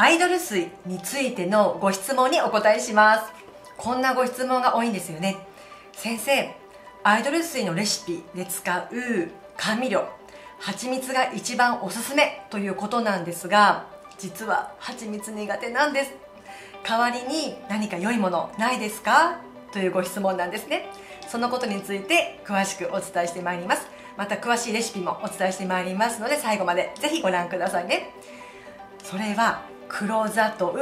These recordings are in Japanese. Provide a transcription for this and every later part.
アイドル水についてのご質問にお答えします。こんなご質問が多いんですよね。先生アイドル水のレシピで使う甘味料蜂蜜が一番おすすめということなんですが実は蜂蜜苦手なんです。代わりに何か良いものないですか？というご質問なんですね。そのことについて詳しくお伝えしてまいります。また詳しいレシピもお伝えしてまいりますので最後までぜひご覧くださいね。それは黒砂糖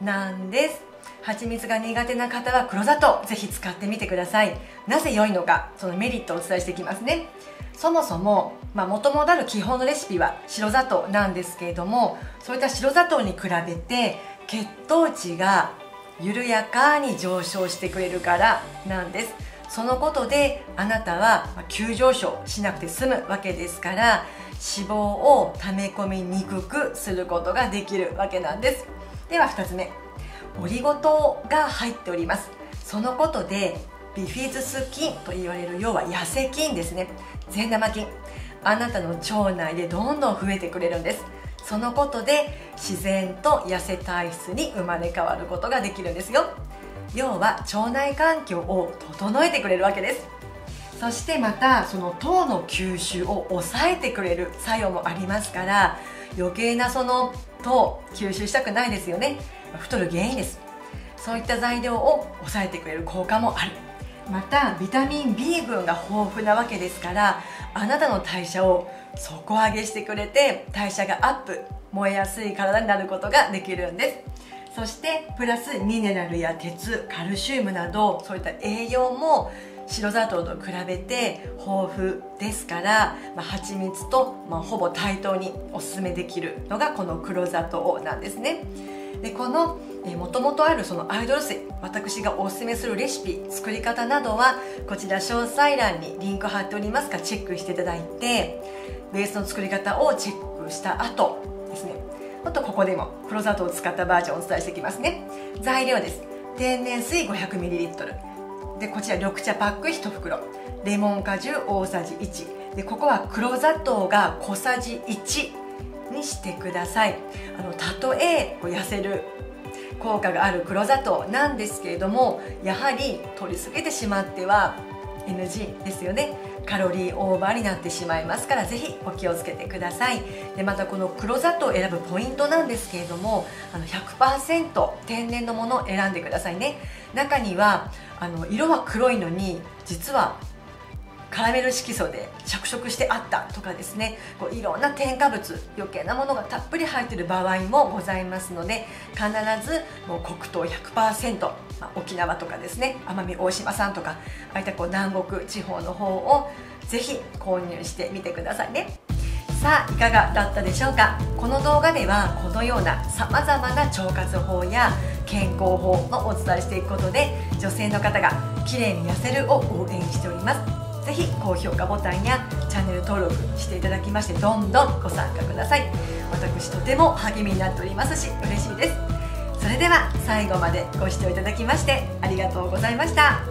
なんです。蜂蜜が苦手な方は黒砂糖ぜひ使ってみてください。なぜ良いのかそのメリットをお伝えしていきますね。そもそももともとある基本のレシピは白砂糖なんですけれどもそういった白砂糖に比べて血糖値が緩やかに上昇してくれるからなんです。そのことであなたは急上昇しなくて済むわけですから脂肪を溜め込みにくくすることができるわけなんです。では2つ目。オリゴ糖が入っております。そのことでビフィズス菌と言われる要は痩せ菌ですね。善玉菌。あなたの腸内でどんどん増えてくれるんです。そのことで自然と痩せ体質に生まれ変わることができるんですよ。要は腸内環境を整えてくれるわけです。そしてまたその糖の吸収を抑えてくれる作用もありますから余計なその糖吸収したくないですよね。太る原因です。そういった材料を抑えてくれる効果もある。またビタミン B 群が豊富なわけですからあなたの代謝を底上げしてくれて代謝がアップ燃えやすい体になることができるんです。そしてプラスミネラルや鉄カルシウムなどそういった栄養も白砂糖と比べて豊富ですから、まあ、蜂蜜と、まあ、ほぼ対等におすすめできるのがこの黒砂糖なんですね。でこのもともとあるそのアイドル水私がおすすめするレシピ作り方などはこちら詳細欄にリンク貼っておりますからチェックしていただいてベースの作り方をチェックした後ですね。あとここでも黒砂糖を使ったバージョンをお伝えしていきますね。材料です。天然水 500ml でこちら緑茶パック1袋。レモン果汁大さじ1でここは黒砂糖が小さじ1にしてください。あのたとえ痩せる効果がある黒砂糖なんですけれどもやはり取りすぎてしまっては NG ですよね。カロリーオーバーになってしまいますからぜひお気をつけてください。でまたこの黒砂糖を選ぶポイントなんですけれどもあの100%天然のものを選んでくださいね。中にはあの色は黒いのに実はカラメル色素で着色してあったとかですね。こういろんな添加物余計なものがたっぷり入ってる場合もございますので必ずもう黒糖100%、まあ、沖縄とかですね奄美大島産とかああいったこう南国地方の方をぜひ購入してみてくださいね。さあいかがだったでしょうか？この動画ではこのようなさまざまな腸活法や健康法をお伝えしていくことで女性の方が綺麗に痩せるを応援しております。ぜひ高評価ボタンやチャンネル登録していただきましてどんどんご参加ください。私とても励みになっておりますし嬉しいです。それでは最後までご視聴いただきましてありがとうございました。